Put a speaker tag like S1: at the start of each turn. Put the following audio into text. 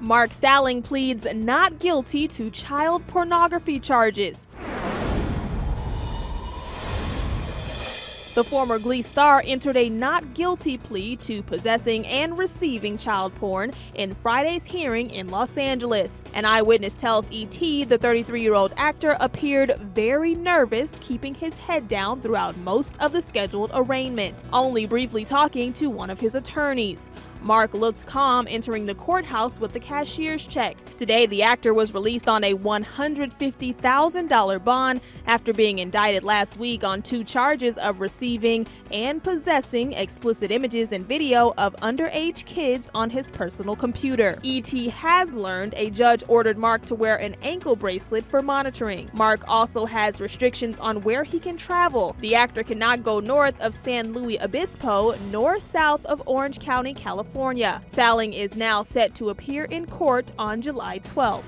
S1: Mark Salling pleads not guilty to child pornography charges. The former Glee star entered a not guilty plea to possessing and receiving child porn in Friday's hearing in Los Angeles. An eyewitness tells ET the 33 year old actor appeared very nervous, keeping his head down throughout most of the scheduled arraignment, only briefly talking to one of his attorneys. Mark looked calm entering the courthouse with the cashier's check. Today, the actor was released on a $150,000 bond after being indicted last week on two charges of receiving and possessing explicit images and video of underage kids on his personal computer. ET has learned a judge ordered Mark to wear an ankle bracelet for monitoring. Mark also has restrictions on where he can travel. The actor cannot go north of San Luis Obispo nor south of Orange County, California. California. Salling is now set to appear in court on July 12th.